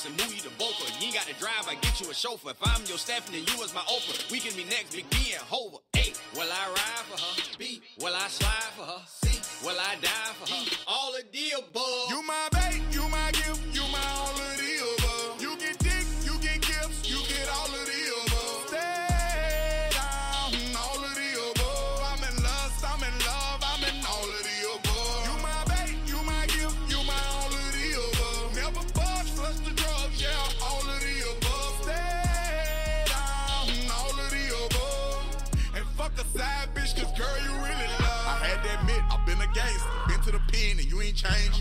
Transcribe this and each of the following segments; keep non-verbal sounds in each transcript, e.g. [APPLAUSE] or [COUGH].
house and move you to Boca. You ain't got to drive, I get you a chauffeur. If I'm your Stedman, you was my Oprah. We can be next, Big B and Hova. A, will I ride for her? B, will I slide for her? C, will I die for her? All of deal, above. You my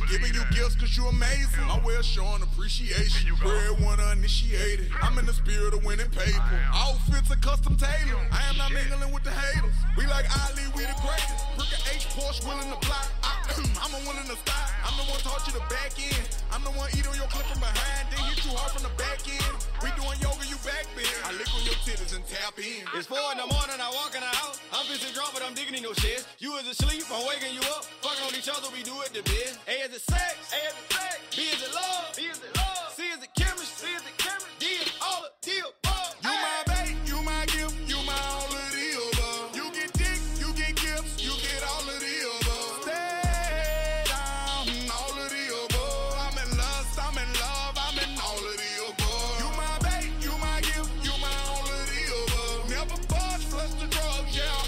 Giving you gifts cause you amazing. My way of showing appreciation. Breadwinner initiated. I'm in the spirit of winning paper. Outfits are custom tailored. I am not mingling with the haters. We like Ali, we the greatest. Brick of H Porsche willing to block. I, [CLEARS THROAT] I'm the one in the stop. I'm the one taught you to back in. I'm the one eat on your clip from behind, then hit you hard from the back end. We doing yoga, you back bend. I lick on your titties and tap in. It's four in the morning, I walk in the house. I'm fixing drunk, but I'm digging in your shit. You is asleep, I'm waking you up. Each other, we do it to bed. A is it sex? A is it sex? B is it love? B is it love? C is it chemistry? C is it chemistry? D is all of the above. You my bait, you my gift, you my all of the above. You get dick, you get gifts, you get all of the above. Stay down, all of the above. I'm in lust, I'm in love, I'm in all of the above. You my bait, you my gift, you my all of the above. Never budge, flush the drugs, yeah,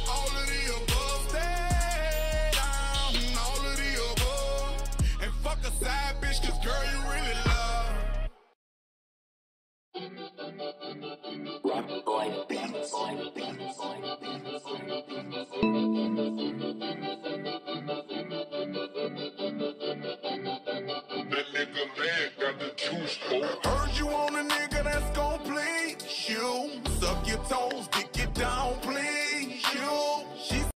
get get down, please.